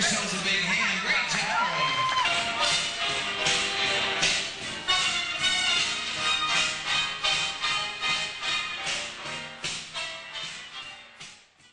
yourselves a big hand.